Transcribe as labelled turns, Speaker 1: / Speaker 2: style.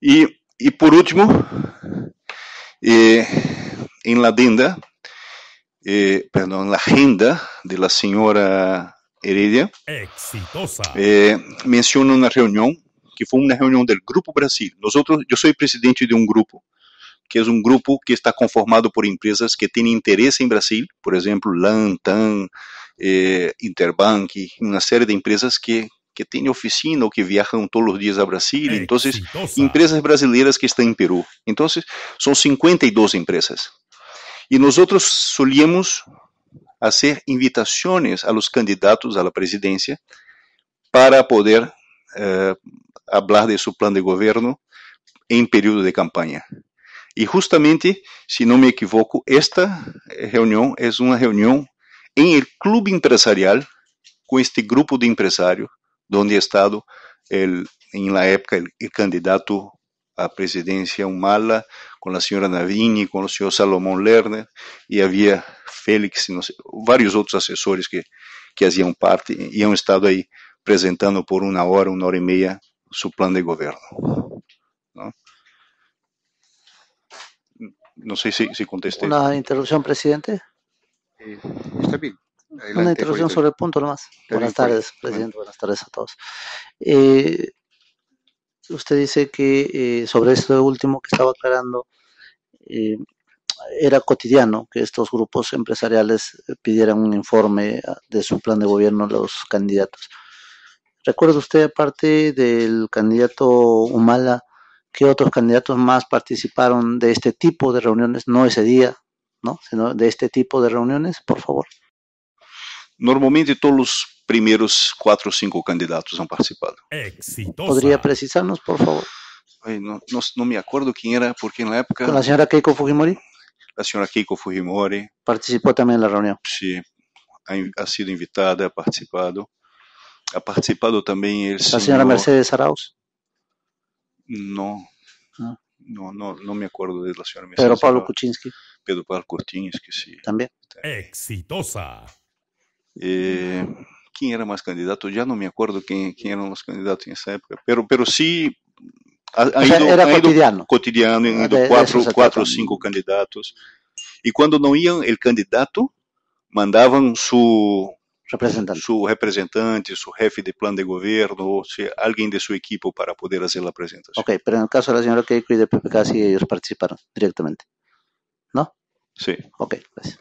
Speaker 1: Y, y por último, eh, en la adenda, eh, perdón, la agenda de la señora Heredia,
Speaker 2: Exitosa.
Speaker 1: eh, menciona una reunión que fue una reunión del Grupo Brasil. Nosotros, yo soy presidente de un grupo, que es un grupo que está conformado por empresas que tienen interés en Brasil, por ejemplo, LAN, TAN, eh, Interbank, y una serie de empresas que, que tienen oficina o que viajan todos los días a Brasil. Entonces,
Speaker 2: Exitosa.
Speaker 1: empresas brasileiras que están en Perú. Entonces, son 52 empresas. Y nosotros solíamos hacer invitaciones a los candidatos a la presidencia para poder eh, hablar de su plan de gobierno en periodo de campaña. Y justamente, si no me equivoco, esta reunión es una reunión en el club empresarial con este grupo de empresarios, donde ha estado el, en la época el, el candidato a presidencia Humala, con la señora Navini, con el señor Salomón Lerner, y había Félix, no sé, varios otros asesores que, que hacían parte y han estado ahí presentando por una hora, una hora y media su plan de gobierno. ¿no? No sé si, si contesté.
Speaker 3: Una interrupción, presidente.
Speaker 4: Eh, está bien.
Speaker 3: Una
Speaker 4: Adelante, Jorge.
Speaker 3: sobre el punto nomás. Buenas tardes, presidente. Buenas tardes a todos. Eh, usted dice que eh, sobre esto último que estaba aclarando, eh, era cotidiano que estos grupos empresariales pidieran un informe de su plan de gobierno a los candidatos. ¿Recuerda usted, aparte del candidato Humala, que otros candidatos más participaron de este tipo de reuniones? No ese día, ¿no? Sino de este tipo de reuniones, por favor.
Speaker 1: Normalmente todos los primeros cuatro o cinco candidatos han participado.
Speaker 2: Exitosa.
Speaker 3: ¿Podría precisarnos, por favor?
Speaker 1: Ay, no, no, no me acuerdo quién era, porque en la época
Speaker 3: Con la señora Keiko Fujimori
Speaker 1: la señora Keiko Fujimori,
Speaker 3: participó también en la reunión.
Speaker 1: sí, ha, in- ha sido invitada, ha participado. Ha participado también el
Speaker 3: La señora Mercedes Arauz,
Speaker 1: No,
Speaker 3: Ah.
Speaker 1: no, no, no me acuerdo de la señora
Speaker 3: Pedro
Speaker 1: Mercedes
Speaker 3: Pablo
Speaker 1: Arauz.
Speaker 3: Kuczynski
Speaker 1: Pedro Pablo Cortines, que sí.
Speaker 3: también.
Speaker 2: Exitosa.
Speaker 1: Eh, ¿Quién era más candidato? Ya no me acuerdo quién, quién eran los candidatos en esa época, pero, pero sí ha, ha
Speaker 3: O sea,
Speaker 1: ido,
Speaker 3: era
Speaker 1: ha ido
Speaker 3: cotidiano.
Speaker 1: cotidiano, han ido cuatro, cuatro o
Speaker 3: trata.
Speaker 1: cinco candidatos. Y cuando no iban el candidato, mandaban su,
Speaker 3: Representante.
Speaker 1: su representante, su jefe de plan de gobierno, o sea, alguien de su equipo para poder hacer la presentación.
Speaker 3: Ok, pero en el caso de la señora Keiko y de PPK sí ellos participaron directamente. ¿No?
Speaker 1: Sí.
Speaker 3: Ok, gracias.